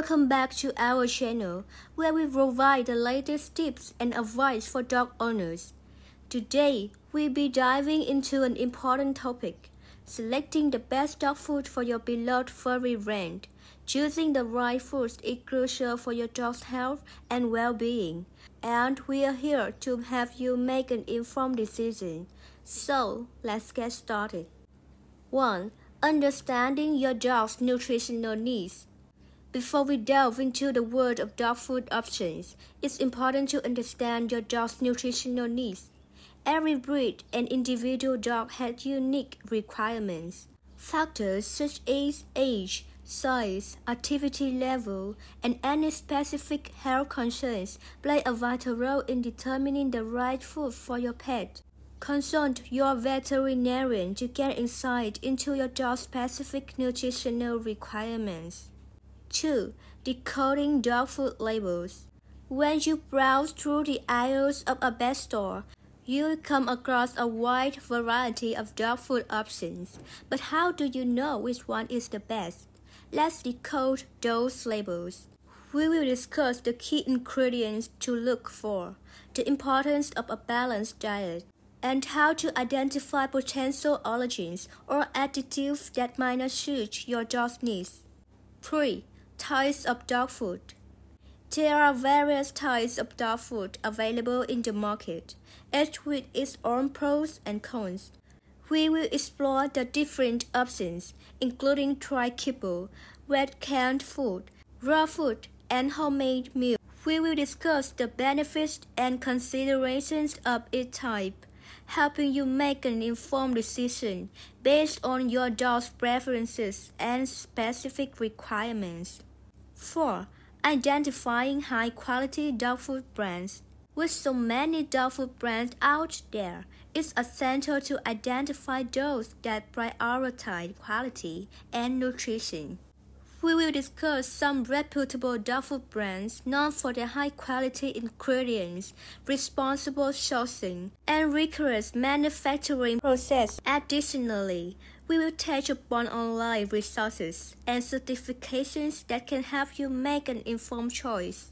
Welcome back to our channel, where we provide the latest tips and advice for dog owners. Today, we'll be diving into an important topic, selecting the best dog food for your beloved furry friend. Choosing the right food is crucial for your dog's health and well-being, and we are here to help you make an informed decision. So, let's get started. 1. Understanding your dog's nutritional needs. Before we delve into the world of dog food options, it's important to understand your dog's nutritional needs. Every breed and individual dog has unique requirements. Factors such as age, size, activity level, and any specific health concerns play a vital role in determining the right food for your pet. Consult your veterinarian to get insight into your dog's specific nutritional requirements. 2. Decoding dog food labels. When you browse through the aisles of a pet store, you'll come across a wide variety of dog food options. But how do you know which one is the best? Let's decode those labels. We will discuss the key ingredients to look for, the importance of a balanced diet, and how to identify potential allergens or additives that might not suit your dog's needs. 3 types of dog food. There are various types of dog food available in the market, each with its own pros and cons. We will explore the different options, including dry kibble, wet canned food, raw food, and homemade meal. We will discuss the benefits and considerations of each type, helping you make an informed decision based on your dog's preferences and specific requirements. 4. Identifying high quality dog food brands. With so many dog food brands out there, it's essential to identify those that prioritize quality and nutrition. We will discuss some reputable dog food brands known for their high quality ingredients, responsible sourcing, and rigorous manufacturing process. Additionally, we will touch upon online resources and certifications that can help you make an informed choice.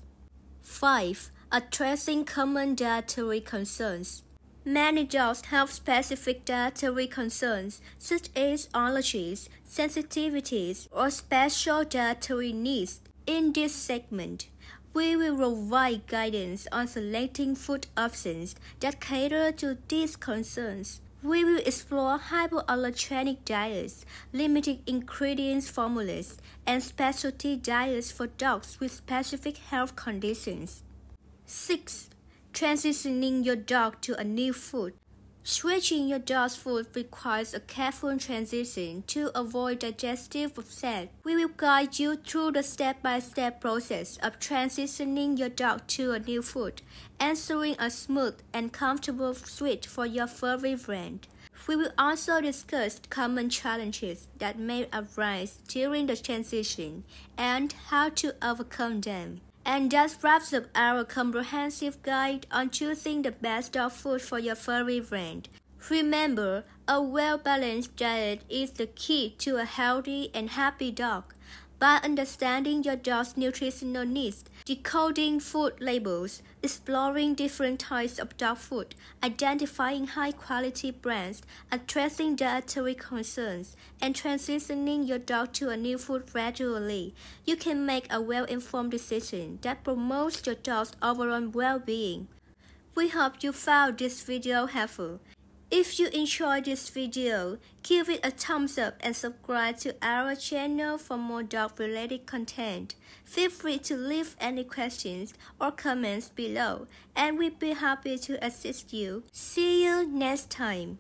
5. Addressing common dietary concerns. Many dogs have specific dietary concerns, such as allergies, sensitivities, or special dietary needs. In this segment, we will provide guidance on selecting food options that cater to these concerns. We will explore hypoallergenic diets, limited ingredients formulas, and specialty diets for dogs with specific health conditions. 6. Transitioning your dog to a new food. Switching your dog's food requires a careful transition to avoid digestive upset. We will guide you through the step-by-step process of transitioning your dog to a new food, ensuring a smooth and comfortable switch for your furry friend. We will also discuss common challenges that may arise during the transition and how to overcome them. And that wraps up our comprehensive guide on choosing the best dog food for your furry friend. Remember, a well-balanced diet is the key to a healthy and happy dog. By understanding your dog's nutritional needs, decoding food labels, exploring different types of dog food, identifying high quality brands, addressing dietary concerns, and transitioning your dog to a new food gradually, you can make a well informed decision that promotes your dog's overall well being. We hope you found this video helpful. If you enjoyed this video, give it a thumbs up and subscribe to our channel for more dog related content. Feel free to leave any questions or comments below and we'll be happy to assist you. See you next time.